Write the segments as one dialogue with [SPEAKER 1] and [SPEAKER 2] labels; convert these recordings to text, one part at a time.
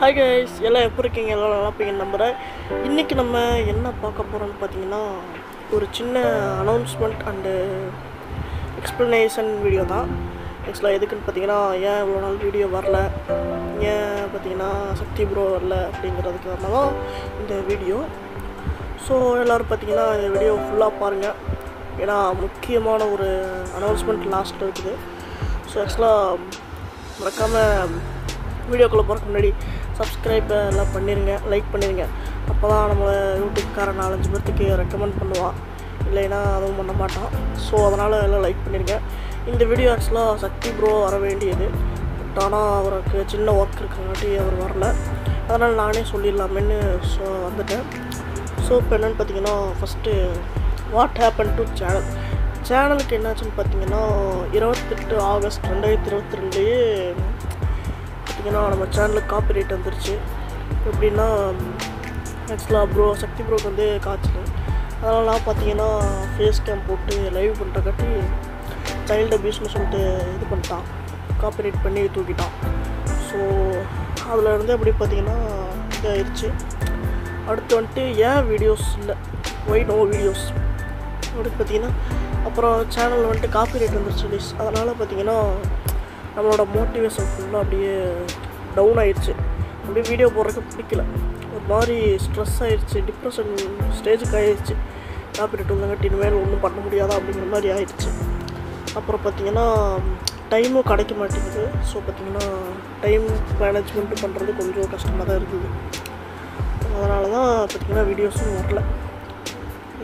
[SPEAKER 1] Hi guys எல்லாம் எப்படி இருக்கீங்க? எல்லாம் நல்லா இருப்பீங்க நம்புகிறேன் இன்றைக்கி நம்ம என்ன பார்க்க போகிறோம்னு பார்த்தீங்கன்னா ஒரு சின்ன அனௌன்ஸ்மெண்ட் அண்டு எக்ஸ்ப்ளனேஷன் வீடியோ தான். ஆக்சுவலாக எதுக்குன்னு பார்த்தீங்கன்னா ஏன் இவ்வளோ நாள் வீடியோ வரல? ஏன் பார்த்தீங்கன்னா சக்தி ப்ரோ வரல அப்படிங்கிறதுக்கு தான் இந்த வீடியோ ஸோ எல்லோரும் பார்த்தீங்கன்னா இந்த வீடியோ ஃபுல்லாக பாருங்கள் ஏன்னா முக்கியமான ஒரு அனௌன்ஸ்மெண்ட் லாஸ்ட்டில் இருக்குது. ஸோ ஆக்சுவலாக மறக்காமல் வீடியோக்குள்ளே போகிறதுக்கு முன்னாடி சப்ஸ்கிரைப் எல்லாம் பண்ணிடுங்க லைக் பண்ணிடுங்க அப்போ தான் நம்மளை யூடியூப்காரன் நாலஞ்சு பேர்த்துக்கு ரெக்கமெண்ட் பண்ணுவான். இல்லைன்னா அதுவும் பண்ண மாட்டான். ஸோ அதனால் எல்லாம் லைக் பண்ணிடுங்க இந்த வீடியோ ஆக்சுவலாக சக்தி ப்ரோ வர வேண்டியது. பட் ஆனால் அவருக்கு சின்ன ஒர்க் இருக்கங்காட்டி அவர் வரல. அதனால் நானே சொல்லிடலாமேன்னு ஸோ வந்துட்டேன். ஸோ இப்போ என்னென்னு பார்த்தீங்கன்னா first what happen to channel சேனலுக்கு என்னாச்சுன்னு பார்த்தீங்கன்னா இருபத்தெட்டு ஆகஸ்ட் ரெண்டாயிரத்தி இருபத்தி ரெண்டுலேயே பார்த்தீங்கன்னா நம்ம சேனலுக்கு காப்பிரைட் வந்துருச்சு. எப்படின்னா ஆக்சுவலாக ப்ரோ சக்தி ப்ரோக்கு வந்து காய்ச்சல். அதனாலாம் பார்த்தீங்கன்னா ஃபேஸ் கேம் போட்டு லைவ் பண்ணுறக்காட்டி சைல்டு அபியூஸ்னு சொல்லிட்டு இது பண்ணிட்டான். காப்பிரைட் பண்ணி தூக்கிட்டான். ஸோ அதில் இருந்து அப்படி பார்த்தீங்கன்னா இதாகிடுச்சு அடுத்து வந்துட்டு ஏன் வீடியோஸ் இல்லை? ஒய் நோ வீடியோஸ் அப்படி பார்த்தீங்கன்னா அப்புறம் சேனல் வந்துட்டு காப்பி ரேட் வந்துருச்சு அதனால் பார்த்தீங்கன்னா நம்மளோட மோட்டிவேஷன் ஃபுல்லாக அப்படியே டவுன் ஆயிடுச்சு. அப்படியே வீடியோ போடுறதுக்கு பிடிக்கல. ஒரு மாதிரி ஸ்ட்ரெஸ் ஆயிடுச்சு டிப்ரெஷன் ஸ்டேஜுக்கு ஆயிடுச்சு. காப்பி ரைட் இனிமேல் ஒன்றும் பண்ண முடியாதா அப்படிங்கிற மாதிரி ஆயிடுச்சு. அப்புறம் பார்த்தீங்கன்னா டைமும் கிடைக்க மாட்டேங்குது. ஸோ பார்த்தீங்கன்னா டைம் மேனேஜ்மெண்ட்டு பண்ணுறது கொஞ்சம் கஷ்டமாக தான் இருக்குது. அதனால தான் பார்த்தீங்கன்னா வீடியோஸும் வரல.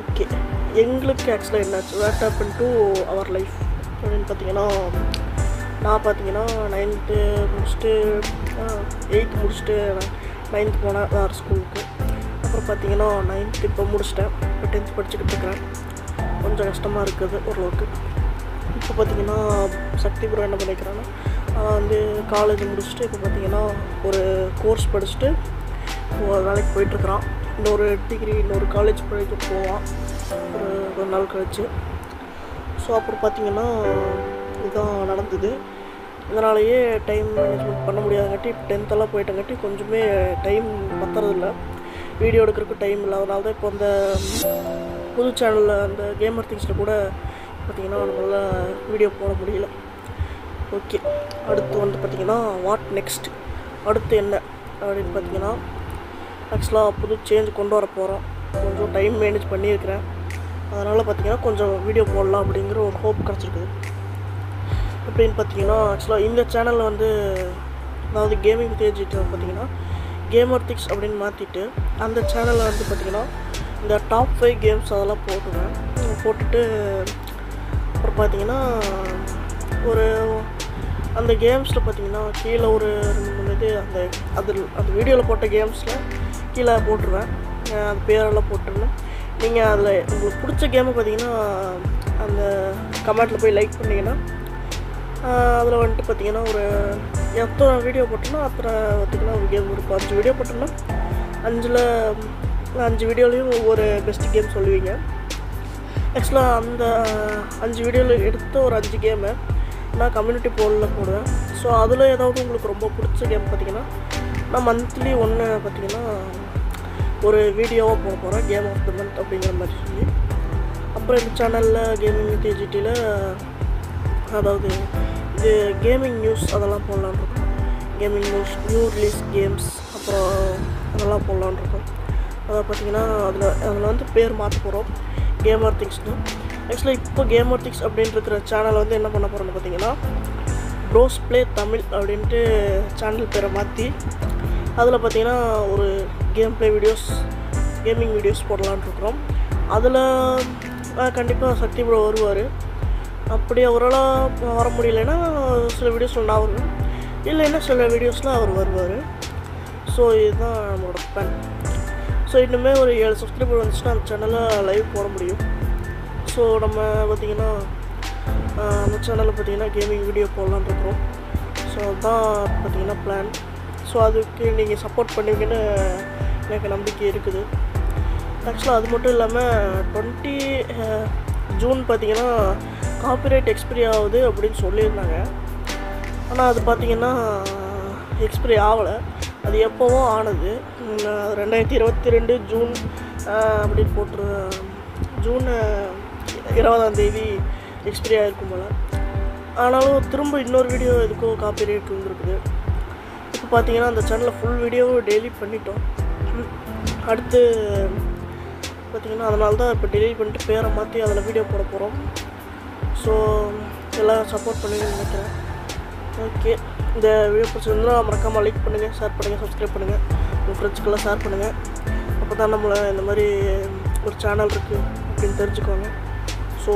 [SPEAKER 1] ஓகே எங்களுக்கு ஆக்சுவலாக என்னாச்சு? What happen to our life அப்படின்னு பார்த்தீங்கன்னா நான் பார்த்தீங்கன்னா நைன்த்து முடிச்சுட்டு எயித்து முடிச்சுட்டு நைன்த் போனேன் வேறு ஸ்கூலுக்கு அப்புறம் பார்த்தீங்கன்னா நைன்த்து இப்போ முடிச்சிட்டேன். இப்போ டென்த் படிச்சுக்கிட்டு இருக்கிறேன். கொஞ்சம் கஷ்டமாக இருக்குது ஓரளவுக்கு. இப்போ பார்த்தீங்கன்னா சக்தி புரம் என்ன பண்ணிக்கிறேன்னா நான் வந்து காலேஜ் முடிச்சுட்டு இப்போ பார்த்தீங்கன்னா ஒரு கோர்ஸ் படிச்சுட்டு ஒரு வேலைக்கு போயிட்டுருக்குறான். இன்னொரு டிகிரி இன்னொரு காலேஜ் படிக்க போவான். ஒரு ஒரு நாள் கழிச்சு. ஸோ அப்புறம் பார்த்தீங்கன்னா இதுதான் நடந்தது. இதனாலேயே டைம் மேனேஜ்மெண்ட் பண்ண முடியாதங்காட்டி இப்போ டென்த்தெல்லாம் போயிட்டங்காட்டி கொஞ்சமே டைம் பத்துறதில்ல. வீடியோ எடுக்கிறதுக்கு டைம் இல்லாதனால தான் இப்போ அந்த புது சேனலில் அந்த கேமர் திங்ஸில் கூட பார்த்திங்கன்னா நம்மளால் வீடியோ போட முடியல. ஓகே அடுத்து வந்து பார்த்திங்கன்னா வாட் நெக்ஸ்ட் அடுத்து என்ன அப்படின்னு பார்த்தீங்கன்னா ஆக்சுவலாக புது சேஞ்ச் கொண்டு வர போகிறோம் கொஞ்சம் டைம் மேனேஜ் பண்ணியிருக்கிறேன். அதனால் பார்த்தீங்கன்னா கொஞ்சம் வீடியோ போடலாம் அப்படிங்கிற ஒரு ஹோப் கிடச்சிருக்குது. எப்படின்னு பார்த்தீங்கன்னா ஆக்சுவலாக இந்த சேனலில் வந்து அதாவது கேமிங் தேஜிட்டு பார்த்தீங்கன்னா கேமர் திக்ஸ் அப்படின்னு மாற்றிட்டு அந்த சேனலில் வந்து பார்த்திங்கன்னா இந்த டாப் ஃபைவ் கேம்ஸ் அதெல்லாம் போட்டுவேன் போட்டுட்டு அப்புறம் பார்த்தீங்கன்னா ஒரு அந்த கேம்ஸில் பார்த்தீங்கன்னா கீழே ஒரு ரெண்டு மூணு இது அந்த அதில் அந்த வீடியோவில் போட்ட கேம்ஸில் கீழே போட்டுருவேன். அந்த பேரெல்லாம் போட்டுருவேன். நீங்கள் அதில் உங்களுக்கு பிடிச்ச கேமை பார்த்தீங்கன்னா அந்த கமெண்ட்டில் போய் லைக் பண்ணிங்கன்னா அதில் வந்துட்டு பார்த்தீங்கன்னா ஒரு எத்தனை வீடியோ போட்டோன்னா அத்தனை பார்த்திங்கன்னா ஒரு கேம் இருக்கும். அஞ்சு வீடியோ போட்டோன்னா அஞ்சில் அஞ்சு வீடியோலையும் ஒவ்வொரு பெஸ்ட் கேம் சொல்லுவீங்க. ஆக்சுவலாக அந்த அஞ்சு வீடியோவில் எடுத்த ஒரு அஞ்சு கேமு நான் கம்யூனிட்டி போலில் போடுவேன். ஸோ அதில் ஏதாவது உங்களுக்கு ரொம்ப பிடிச்ச கேம் பார்த்தீங்கன்னா நான் மந்த்லி ஒன்று பார்த்தீங்கன்னா ஒரு வீடியோவாக போட போகிறேன் கேம் ஆஃப் த மந்த் அப்படிங்கிற மாதிரி சொல்லி. அப்புறம் இந்த சேனலில் கேமிங் டிஜிட்டியில் அதாவது இது கேமிங் நியூஸ் அதெல்லாம் போடலான் இருக்கோம். Gaming news new release games அப்புறம் அதெல்லாம் போடலான் இருக்கோம். அதை பார்த்தீங்கன்னா அதில் அதில் வந்து பேர் மாற்ற போகிறோம் கேமர் திங்ஸ்னு ஆக்சுவலாக இப்போ கேமர் திங்ஸ் அப்படின்ட்டு இருக்கிற வந்து என்ன பண்ண போகிறோம்னு பார்த்தீங்கன்னா ப்ரோஸ் ப்ளே தமிழ் அப்படின்ட்டு சேனல் பேரை மாற்றி அதில் பார்த்தீங்கன்னா ஒரு game play videos gaming videos போடலான் இருக்கிறோம். அதில் கண்டிப்பாக சக்தி ப்ரோ வருவார். அப்படி அவரால் வர முடியலன்னா சில வீடியோஸில் நான் வருவேன். இல்லைன்னா சில வீடியோஸில் அவர் வருவார். ஸோ இதுதான் நம்மளோட பிளான் ஸோ இன்னுமே ஒரு ஏழு சப்ஸ்கிரைபர் வந்துச்சுன்னா அந்த சேனலில் லைவ் போட முடியும். ஸோ நம்ம பார்த்திங்கன்னா அந்த சேனலில் பார்த்திங்கன்னா கேமிங் வீடியோ போடலான்னு இருக்கிறோம். ஸோ அதுதான் பார்த்திங்கன்னா பிளான் ஸோ அதுக்கு நீங்கள் சப்போர்ட் பண்ணுவீங்கன்னு எனக்கு நம்பிக்கை இருக்குது. ஆக்சுவலாக அது மட்டும் இல்லாமல் டுவெண்ட்டி ஜூன் பார்த்திங்கன்னா காப்பிரைட் எக்ஸ்பிரி ஆகுது அப்படின்னு சொல்லியிருந்தாங்க. ஆனால் அது பார்த்திங்கன்னா எக்ஸ்பிரி ஆகலை. அது எப்போவும் ஆனது. ரெண்டாயிரத்தி இருபத்தி ரெண்டு ஜூன் அப்படின்னு போட்டு ஜூன் இருபதாம் தேதி எக்ஸ்பிரி ஆகிருக்கும் போல். ஆனாலும் திரும்ப இன்னொரு வீடியோ எதுக்கோ காப்பி ரேட் வந்துருக்குது. இப்போ பார்த்தீங்கன்னா அந்த சேனலில் ஃபுல் வீடியோவும் டெய்லி பண்ணிட்டோம். அடுத்து பார்த்தீங்கன்னா அதனால தான் இப்போ டெலிட் பண்ணிட்டு பேரை மாற்றி அதில் வீடியோ போட போகிறோம் ஸோ எல்லாம் சப்போர்ட் பண்ணுவீங்கன்னு நினைக்கிறேன். ஓகே இந்த வீடியோ பிடிச்சிருந்தா மறக்காமல் லைக் பண்ணுங்கள் ஷேர் பண்ணுங்கள் சப்ஸ்கிரைப் பண்ணுங்கள் உங்கள் ஃப்ரெண்ட்ஸ்க்கெல்லாம் ஷேர் பண்ணுங்கள் அப்போ தான் நம்மளை இந்த மாதிரி ஒரு சேனல் இருக்குது அப்படின்னு தெரிஞ்சுக்கோங்க ஸோ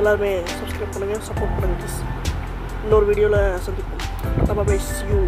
[SPEAKER 1] எல்லாருமே சப்ஸ்கிரைப் பண்ணுங்கள் சப்போர்ட் பண்ணுங்கள் ப்ளீஸ் இன்னொரு வீடியோவில் சந்திப்போம். By you